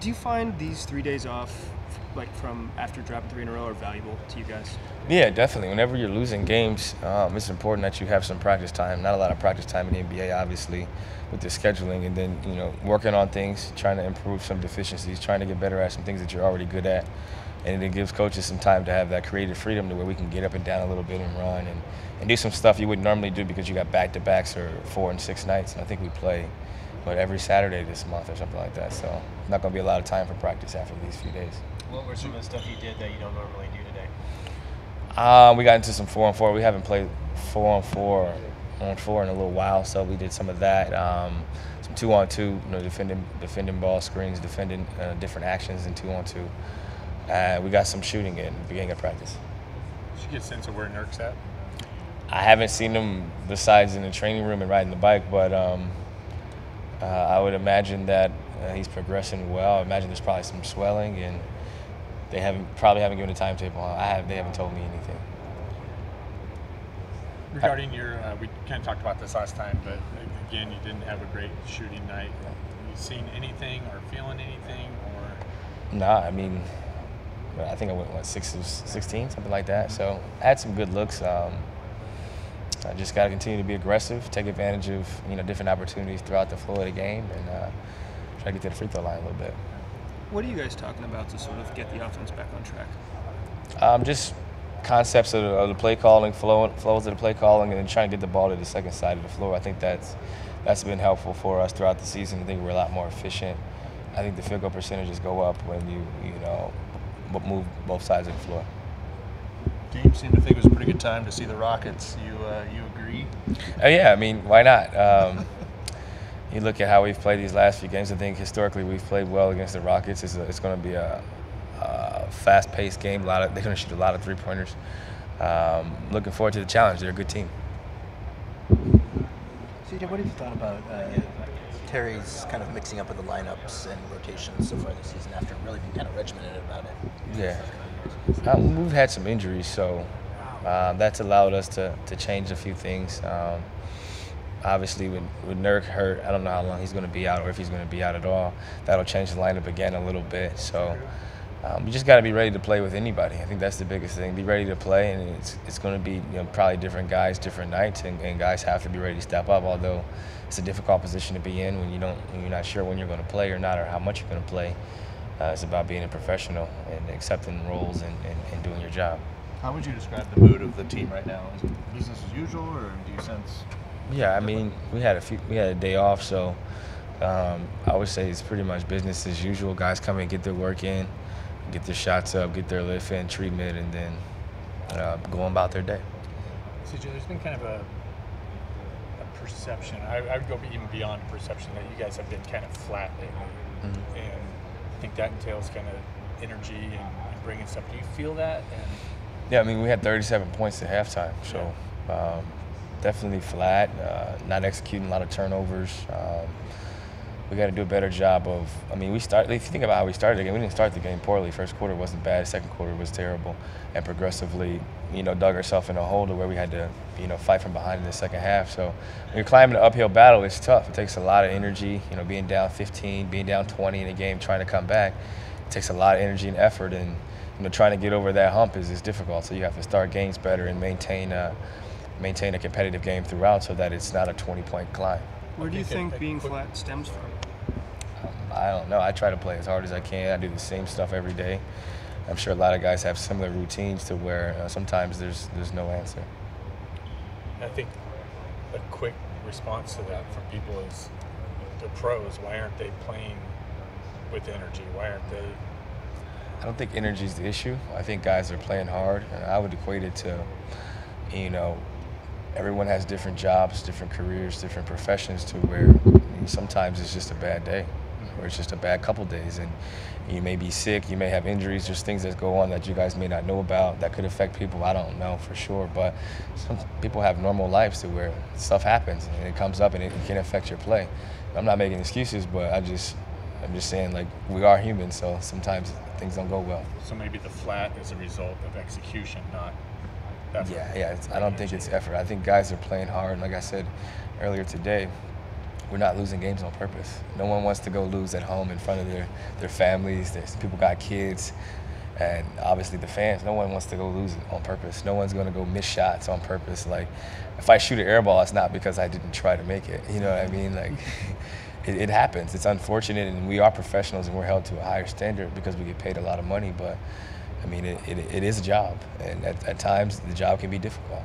Do you find these three days off, like from after dropping three in a row, are valuable to you guys? Yeah, definitely. Whenever you're losing games, um, it's important that you have some practice time. Not a lot of practice time in the NBA, obviously, with the scheduling, and then you know working on things, trying to improve some deficiencies, trying to get better at some things that you're already good at, and it gives coaches some time to have that creative freedom to where we can get up and down a little bit and run and, and do some stuff you wouldn't normally do because you got back to backs or four and six nights. And I think we play but every Saturday this month or something like that. So not going to be a lot of time for practice after these few days. What were some of the stuff you did that you don't normally do today? Um, we got into some four on four. We haven't played four on four on four in a little while, so we did some of that. Um, some two on two, you know, defending defending ball screens, defending uh, different actions in two on two. Uh, we got some shooting in the beginning of practice. Did you get a sense of where Nurk's at? I haven't seen him besides in the training room and riding the bike, but um, uh, I would imagine that uh, he's progressing well. I imagine there's probably some swelling, and they haven't probably haven't given a timetable. I have they haven't told me anything. Regarding your, uh, we kind of talked about this last time, but again, you didn't have a great shooting night. Have you seen anything or feeling anything, or? Nah, I mean, I think I went what six sixteen, something like that. So I had some good looks. Um, I just got to continue to be aggressive, take advantage of you know different opportunities throughout the flow of the game, and uh, try to get to the free throw line a little bit. What are you guys talking about to sort of get the offense back on track? Um, just concepts of the, of the, play calling, flow, flows of the play calling, and then trying to get the ball to the second side of the floor. I think that's that's been helpful for us throughout the season. I think we're a lot more efficient. I think the field goal percentages go up when you you know move both sides of the floor. Game seemed to think it was a pretty good time to see the Rockets. You uh, you agree? Oh yeah, I mean, why not? Um, you look at how we've played these last few games. I think historically we've played well against the Rockets. It's, it's going to be a, a, fast-paced game. A lot of they're going to shoot a lot of three-pointers. Um, looking forward to the challenge. They're a good team. CJ, what have you thought about uh, Terry's kind of mixing up of the lineups and rotations so far this season after really being kind of regimented about it? Yeah. Um, we've had some injuries, so um, that's allowed us to, to change a few things. Um, obviously, with, with Nurk hurt, I don't know how long he's going to be out or if he's going to be out at all. That'll change the lineup again a little bit. So um, we just got to be ready to play with anybody. I think that's the biggest thing. Be ready to play, and it's, it's going to be you know, probably different guys, different nights, and, and guys have to be ready to step up. Although it's a difficult position to be in when you don't, when you're not sure when you're going to play or not, or how much you're going to play. Uh, it's about being a professional and accepting roles and, and, and, doing your job. How would you describe the mood of the team right now? Is it business as usual, or do you sense? Yeah, I mean, we had a few, we had a day off, so um, I would say it's pretty much business as usual. Guys come and get their work in, get their shots up, get their lift in, treatment, and then uh, go on about their day. CJ, there's been kind of a, a perception. I, I, would go even beyond perception that you guys have been kind of flat lately, mm-hmm. and I think that entails kind of energy and, and, bringing stuff. Do you feel that? And yeah, I mean, we had 37 points at halftime, so um, definitely flat. Uh, not executing a lot of turnovers. Um, we got to do a better job of. I mean, we start. If you think about how we started the game, we didn't start the game poorly. First quarter wasn't bad. Second quarter was terrible, and progressively, you know, dug ourselves in a hole to where we had to, you know, fight from behind in the second half. So when you're climbing an uphill battle, it's tough. It takes a lot of energy. You know, being down 15, being down 20 in a game, trying to come back, it takes a lot of energy and effort. And you know, trying to get over that hump is, is difficult. So you have to start games better and maintain a, maintain a competitive game throughout, so that it's not a 20 point climb. Where do you think being flat stems from? I don't know. I try to play as hard as I can. I do the same stuff every day. I'm sure a lot of guys have similar routines to where uh, sometimes there's there's no answer. I think a quick response to that from people is the pros. Why aren't they playing with energy? Why aren't they? I don't think energy is the issue. I think guys are playing hard, and I would equate it to, you know, everyone has different jobs, different careers, different professions to where sometimes it's just a bad day or it's just a bad couple days and you may be sick, you may have injuries, there's things that go on that you guys may not know about that could affect people. I don't know for sure, but some people have normal lives to where stuff happens and it comes up and it can affect your play. I'm not making excuses, but I just I'm just saying like we are human, so sometimes things don't go well. So maybe the flat is a result of execution, not effort. Yeah, yeah. I don't think it's effort. I think guys are playing hard. Like I said earlier today, we're not losing games on purpose. No one wants to go lose at home in front of their, their families. There's people got kids, and obviously the fans. No one wants to go lose on purpose. No one's going to go miss shots on purpose. Like if I shoot an air ball, it's not because I didn't try to make it. You know what I mean? Like it, it happens. It's unfortunate, and we are professionals, and we're held to a higher standard because we get paid a lot of money. But I mean, it, it, it is a job, and at, at times the job can be difficult.